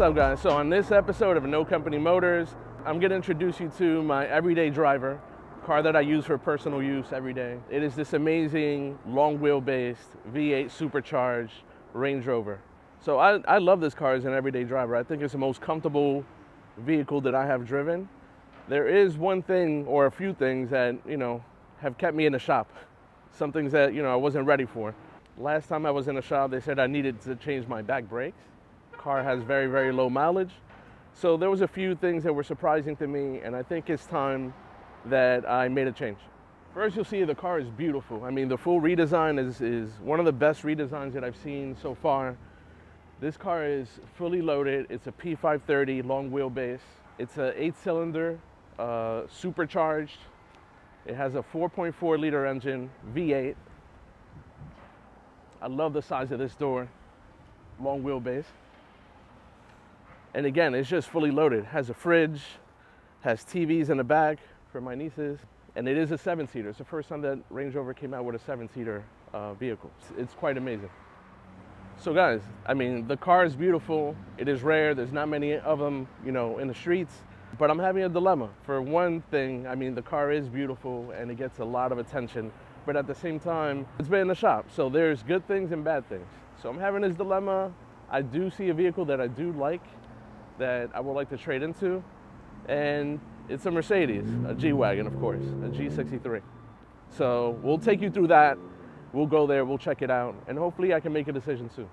up, guys? So, on this episode of No Company Motors, I'm to introduce you to my everyday driver, car that I use for personal use every day. It is this amazing long wheelbase V8 supercharged Range Rover. So, I, I love this car as an everyday driver. I think it's the most comfortable vehicle that I have driven. There is one thing or a few things that, you know, have kept me in the shop. Some things that, you know, I wasn't ready for. Last time I was in the shop, they said I needed to change my back brakes car has very, very low mileage. So there was a few things that were surprising to me, and I think it's time that I made a change. First, you'll see the car is beautiful. I mean, the full redesign is, is one of the best redesigns that I've seen so far. This car is fully loaded. It's a P530 long wheelbase. It's an eight cylinder, uh, supercharged. It has a 4.4 liter engine, V8. I love the size of this door, long wheelbase. And again, it's just fully loaded. Has a fridge, has TVs in the back for my nieces, and it is a seven seater. It's the first time that Range Rover came out with a seven seater uh, vehicle. It's, it's quite amazing. So guys, I mean, the car is beautiful. It is rare. There's not many of them, you know, in the streets. But I'm having a dilemma. For one thing, I mean, the car is beautiful and it gets a lot of attention. But at the same time, it's been in the shop. So there's good things and bad things. So I'm having this dilemma. I do see a vehicle that I do like that I would like to trade into. And it's a Mercedes, a G Wagon, of course, a G63. So we'll take you through that. We'll go there, we'll check it out, and hopefully I can make a decision soon.